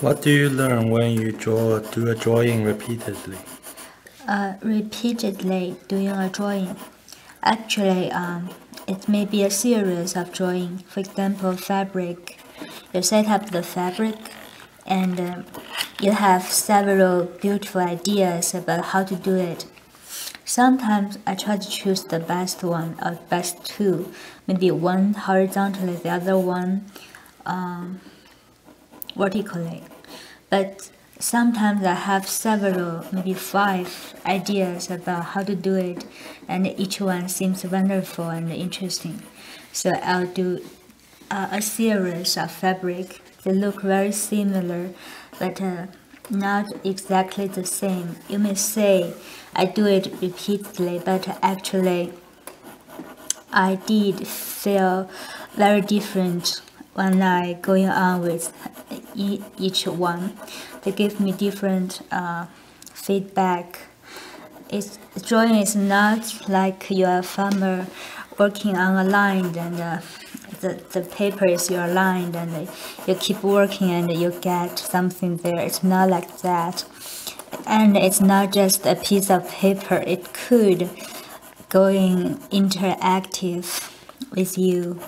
What do you learn when you draw do a drawing repeatedly? Uh, repeatedly doing a drawing. Actually, um, it may be a series of drawing. For example, fabric. You set up the fabric, and uh, you have several beautiful ideas about how to do it. Sometimes I try to choose the best one or best two, maybe one horizontally, the other one um, vertically. But sometimes I have several, maybe five ideas about how to do it, and each one seems wonderful and interesting. So I'll do uh, a series of fabric. They look very similar, but uh, not exactly the same. You may say I do it repeatedly, but actually I did feel very different when I going on with each one. They give me different uh, feedback. It's, drawing is not like you're a farmer working on a line and uh, the, the paper is your line and you keep working and you get something there. It's not like that. And it's not just a piece of paper. It could going interactive with you.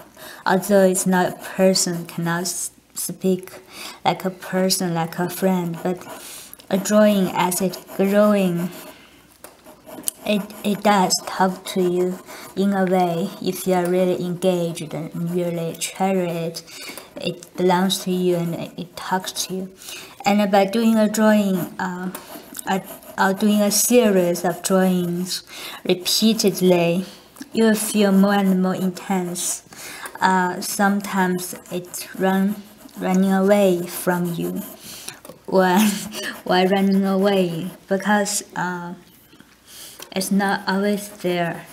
Although it's not a person, cannot speak like a person, like a friend, but a drawing as it growing it, it does talk to you in a way. If you are really engaged and really treasure it it belongs to you and it talks to you. And by doing a drawing uh, or doing a series of drawings repeatedly you will feel more and more intense uh, sometimes it run running away from you while, while running away because uh, it's not always there.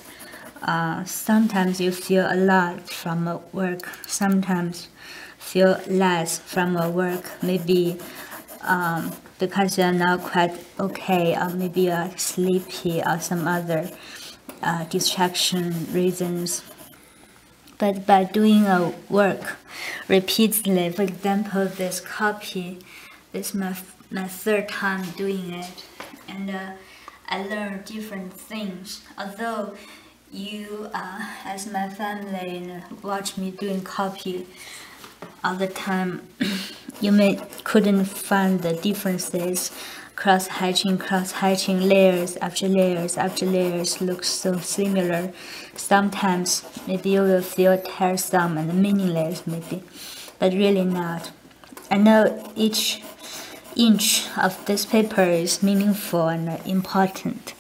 Uh, sometimes you feel a lot from a work, sometimes feel less from a work, maybe um, because you're not quite okay, or maybe you're sleepy, or some other uh, distraction reasons. But by doing a work repeatedly, for example, this copy, this is my, my third time doing it, and uh, I learned different things. Although you, uh, as my family, watch me doing copy all the time, you may couldn't find the differences. Cross hatching, cross hatching, layers after layers after layers looks so similar. Sometimes maybe you will feel tiresome and meaningless, maybe, but really not. I know each inch of this paper is meaningful and important.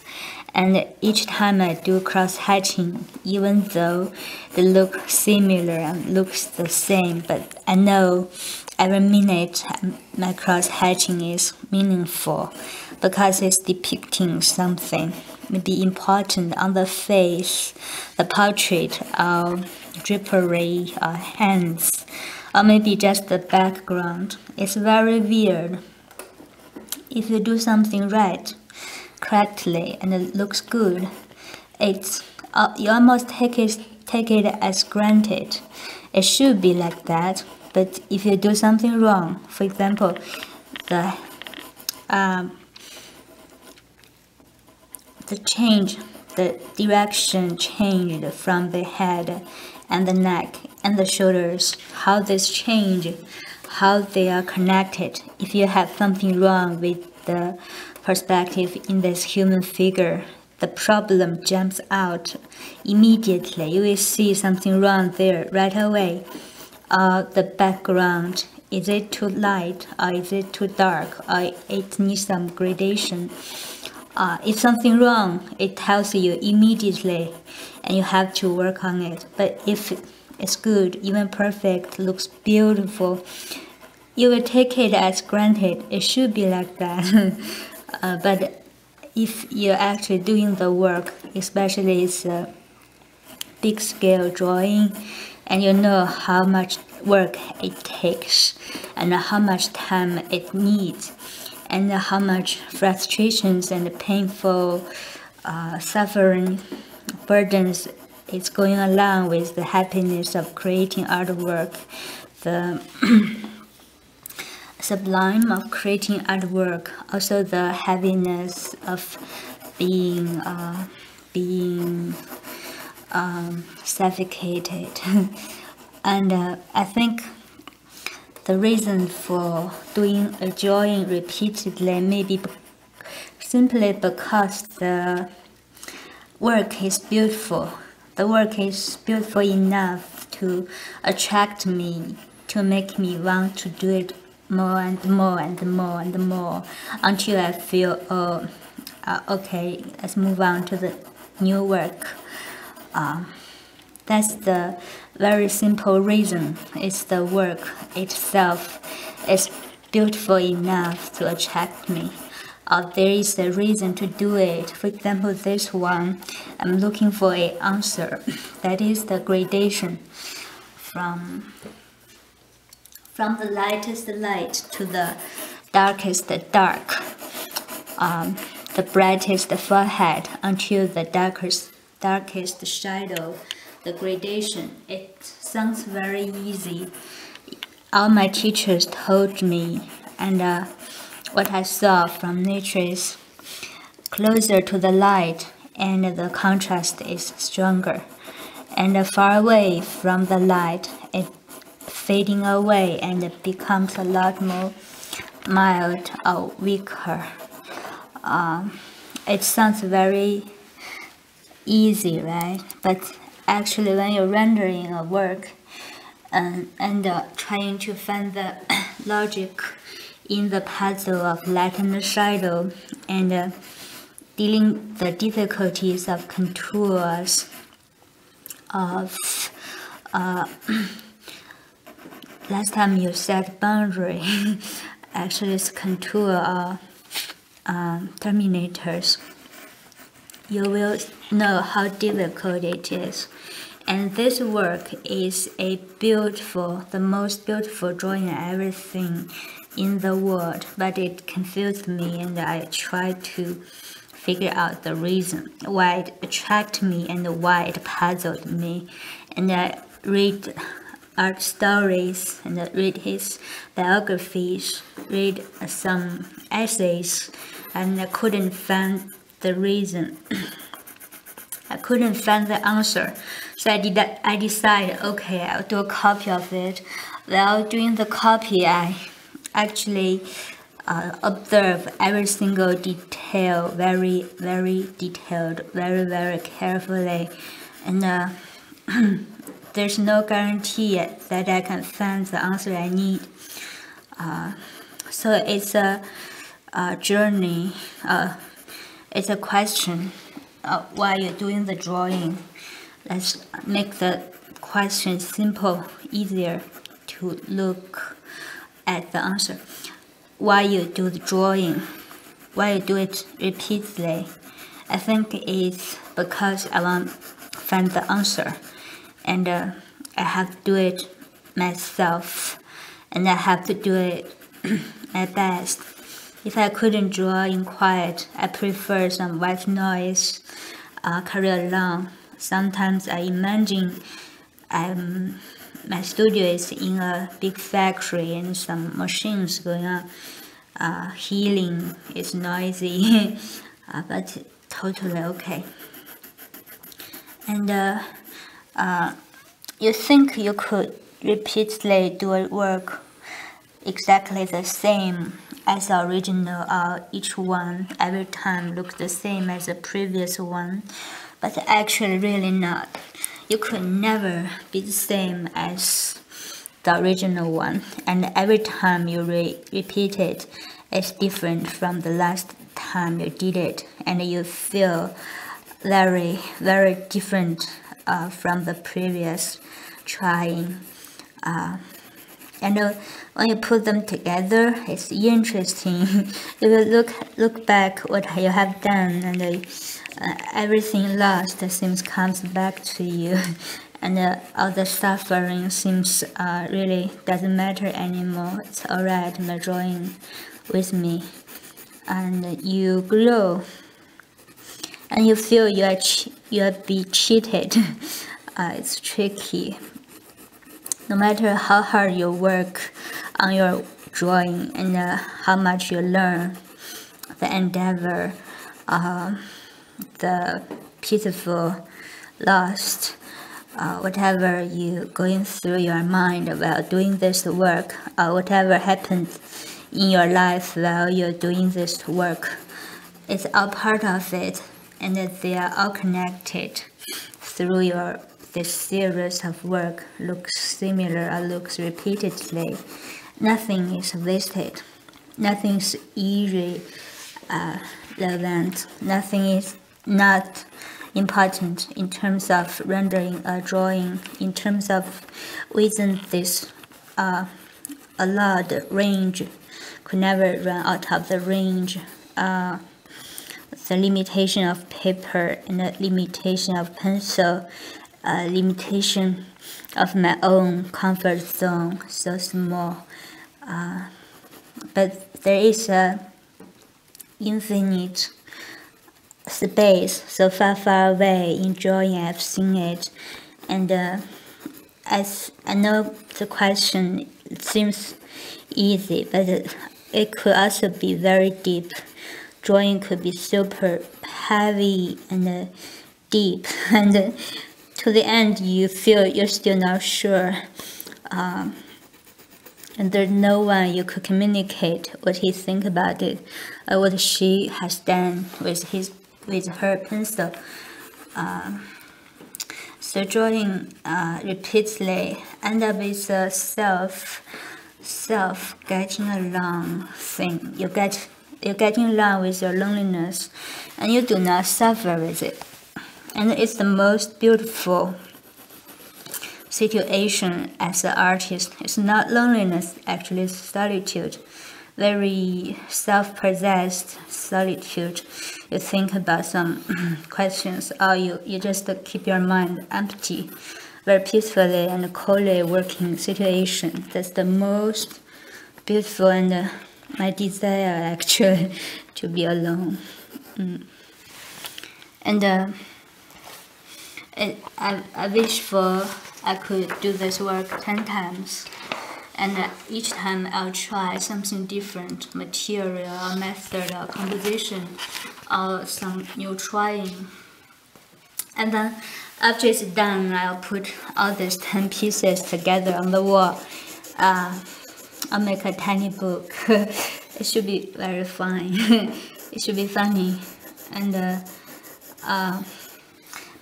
And each time I do cross hatching, even though they look similar and looks the same, but I know every minute my cross hatching is meaningful because it's depicting something maybe important on the face, the portrait or drapery or hands, or maybe just the background. It's very weird if you do something right, correctly, and it looks good, it's uh, you almost take it take it as granted. It should be like that. But if you do something wrong, for example, the um, the change, the direction changed from the head and the neck and the shoulders, how this change how they are connected. If you have something wrong with the perspective in this human figure, the problem jumps out immediately. You will see something wrong there right away. Uh, the background, is it too light or is it too dark or it needs some gradation? Uh, if something wrong, it tells you immediately and you have to work on it. But if it's good, even perfect, looks beautiful, you will take it as granted. It should be like that. uh, but if you're actually doing the work, especially it's a big scale drawing, and you know how much work it takes and how much time it needs and how much frustrations and painful uh, suffering burdens is going along with the happiness of creating artwork. The sublime of creating artwork, also the heaviness of being uh, being um, suffocated, and uh, I think the reason for doing a drawing repeatedly may be simply because the work is beautiful. The work is beautiful enough to attract me, to make me want to do it more and more and more and more until I feel, oh, uh, okay, let's move on to the new work. Um, that's the very simple reason. It's the work itself is beautiful enough to attract me. Uh, there is a reason to do it. For example, this one, I'm looking for an answer. That is the gradation from from the lightest light to the darkest dark, um, the brightest forehead until the darkest darkest shadow, the gradation. It sounds very easy. All my teachers told me, and uh, what I saw from nature is closer to the light, and the contrast is stronger. And far away from the light, it fading away and it becomes a lot more mild or weaker. Um, it sounds very easy, right? But actually, when you're rendering a work um, and uh, trying to find the logic in the puzzle of light and shadow and uh, dealing the difficulties of contours of uh, last time you said boundary actually it's contour um, terminators you will know how difficult it is and this work is a beautiful the most beautiful drawing I ever seen in the world, but it confused me and I tried to figure out the reason why it attracted me and why it puzzled me. And I read art stories and I read his biographies, read some essays, and I couldn't find the reason. I couldn't find the answer. So I did I decided, okay, I'll do a copy of it. While doing the copy, I actually uh, observe every single detail very, very detailed, very, very carefully. And uh, there's no guarantee that I can find the answer I need. Uh, so it's a, a journey, uh, it's a question uh, while you're doing the drawing. Let's make the question simple, easier to look at the answer. Why you do the drawing, why you do it repeatedly, I think it's because I want to find the answer, and uh, I have to do it myself, and I have to do it my best. If I couldn't draw in quiet, I prefer some white noise, uh, carry along. Sometimes I imagine I'm my studio is in a big factory and some machines going on. Uh, healing is noisy, uh, but totally okay. And uh, uh, you think you could repeatedly do work exactly the same as the original, or each one every time looks the same as the previous one, but actually really not. You could never be the same as the original one and every time you re repeat it it's different from the last time you did it and you feel very very different uh, from the previous trying uh, and uh, when you put them together it's interesting. You look look back what you have done and uh, everything lost seems comes back to you. And uh, all the suffering seems uh, really doesn't matter anymore. It's alright my drawing with me. And you grow and you feel you are you are be cheated. Uh, it's tricky no matter how hard you work on your drawing and uh, how much you learn, the endeavor, uh, the peaceful, lost, uh, whatever you going through your mind while doing this work, uh, whatever happened in your life while you're doing this work, it's all part of it, and they are all connected through your this series of work looks similar or looks repeatedly. Nothing is wasted. Nothing is irrelevant. Nothing is not important in terms of rendering a drawing, in terms of within this uh, allowed range, could never run out of the range. Uh, the limitation of paper and the limitation of pencil, limitation of my own comfort zone, so small. Uh, but there is a infinite space so far, far away, enjoying I've seen it. And uh, as I know the question seems easy, but it could also be very deep. Drawing could be super heavy and uh, deep, and uh, to the end, you feel you're still not sure. Um, and there's no one you could communicate what he think about it, or what she has done with his with her pencil. Uh, so drawing uh, repeatedly end up with a self self getting along thing. You get you're getting along with your loneliness, and you do not suffer with it. And it's the most beautiful situation as an artist. It's not loneliness, actually, it's solitude very self-possessed solitude. You think about some questions, or you, you just keep your mind empty, very peacefully and coolly working situation. That's the most beautiful and uh, my desire actually to be alone. Mm. And uh, I, I wish for I could do this work 10 times and each time I'll try something different, material, method, or composition, or some new trying. And then after it's done, I'll put all these 10 pieces together on the wall. Uh, I'll make a tiny book. it should be very fun. it should be funny. And uh, uh,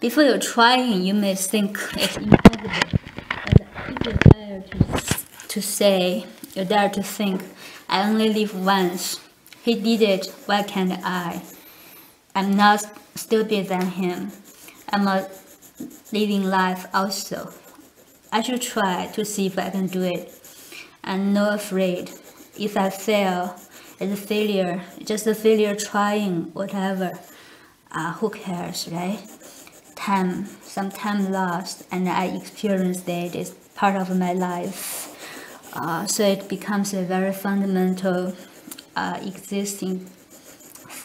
before you're trying, you may think it's impossible. If you dare to to say, you dare to think, I only live once. He did it, why can't I? I'm not stupid than him. I'm a living life also. I should try to see if I can do it. I'm not afraid. If I fail, it's a failure, just a failure trying, whatever. Uh, who cares, right? Time, some time lost, and I experienced it. It's part of my life. Uh, so it becomes a very fundamental uh, existing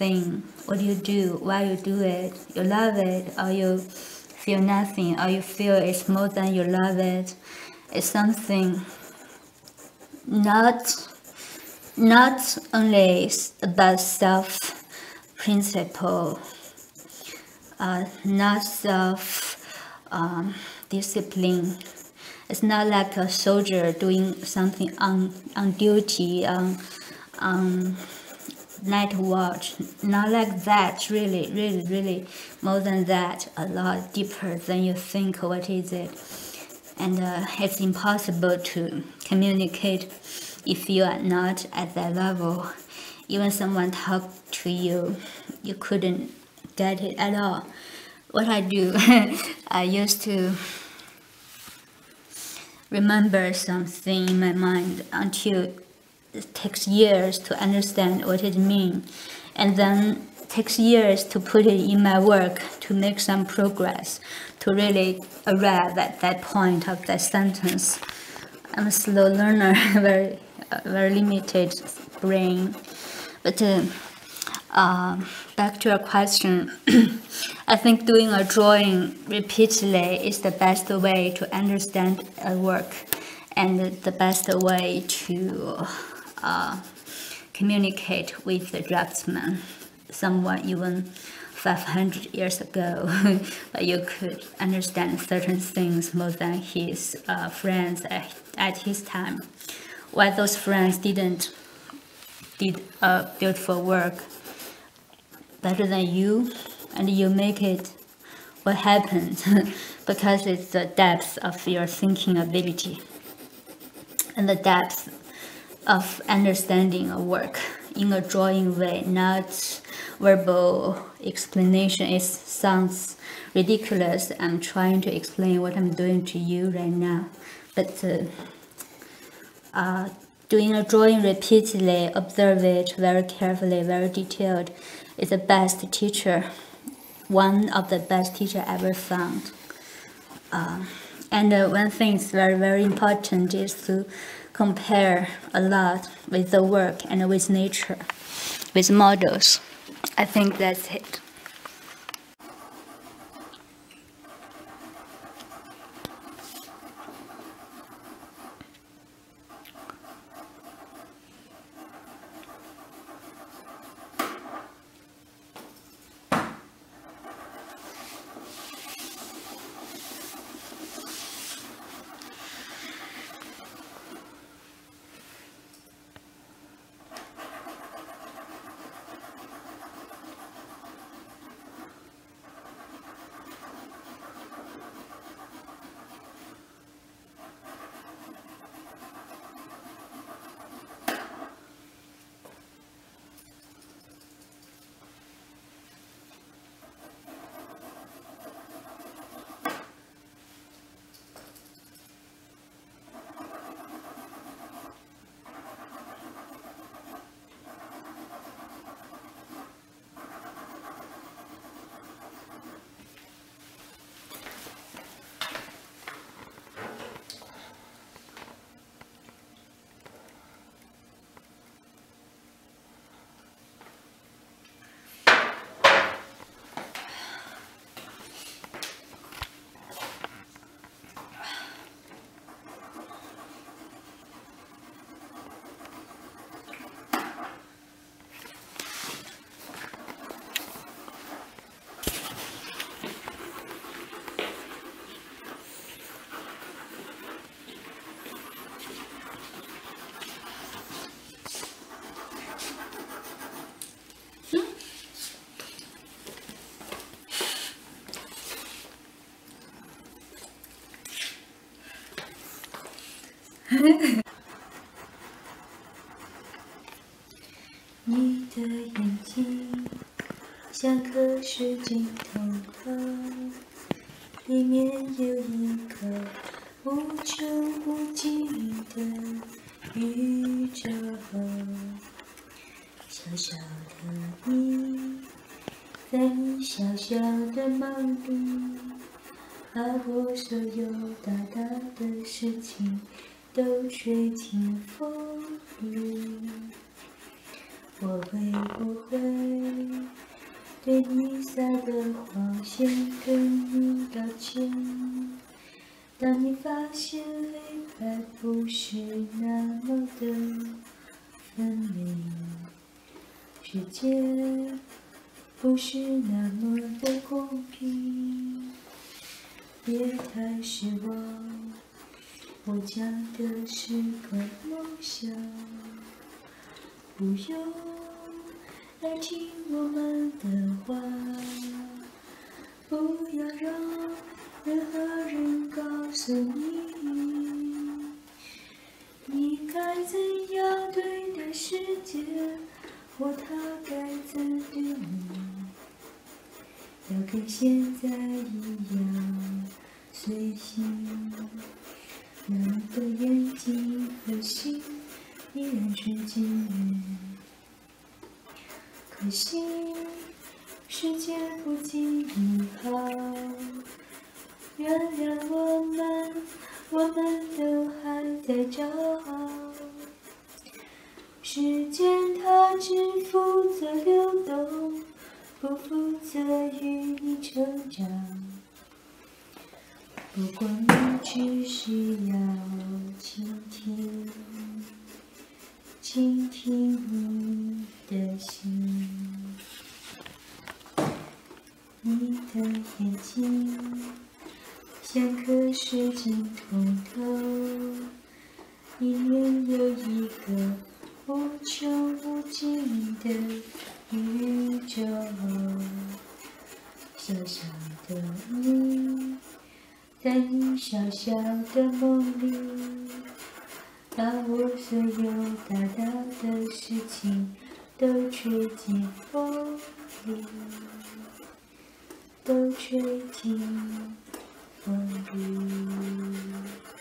thing. What do you do? Why you do it? You love it, or you feel nothing, or you feel it's more than you love it. It's something not not only about self principle, uh, not self um, discipline it's not like a soldier doing something on, on duty, on, on night watch. Not like that, really, really, really. More than that, a lot deeper than you think. What is it? And uh, it's impossible to communicate if you are not at that level. Even someone talk to you, you couldn't get it at all. What I do, I used to remember something in my mind until it takes years to understand what it means, and then takes years to put it in my work to make some progress, to really arrive at that point of that sentence. I'm a slow learner, very, uh, very limited brain, but. Uh, uh, back to your question, I think doing a drawing repeatedly is the best way to understand a work and the best way to uh, communicate with the draftsman, someone even 500 years ago, you could understand certain things more than his uh, friends at, at his time. Why those friends didn't did a beautiful work better than you, and you make it what happened because it's the depth of your thinking ability and the depth of understanding a work in a drawing way, not verbal explanation. It sounds ridiculous. I'm trying to explain what I'm doing to you right now, but uh, uh, doing a drawing repeatedly, observe it very carefully, very detailed, is the best teacher. One of the best teacher ever found. Uh, and uh, one thing is very very important is to compare a lot with the work and with nature, with models. I think that's it. 你的眼睛像颗水晶通透，里面有一颗无穷无尽的宇宙。小小的你，在你小小的梦里，把我所有大大的事情都吹进风里。我会不会对你撒的谎先跟你道歉？当你发现黑白不是那么的分明，世界不是那么的公平，别太失望。我讲的是个梦想。不用来听我们的话，不要让任何人告诉你，你该怎样对待世界，或他该怎对你，要跟现在一样随性，那你的眼睛和心。依然纯净，可惜世界不经你好。原谅我们，我们都还在骄傲。时间它只负责流动，不负责与你成长。不过你只需要倾听，倾听你的心。你的眼睛像颗水晶通透，里面有一个无穷无尽的宇宙。小小的你。在你小小的梦里，把我所有大大的事情都吹进风里，都吹进风里。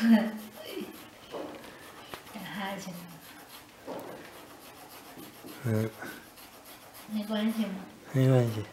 嗯，没关系吗？没关系。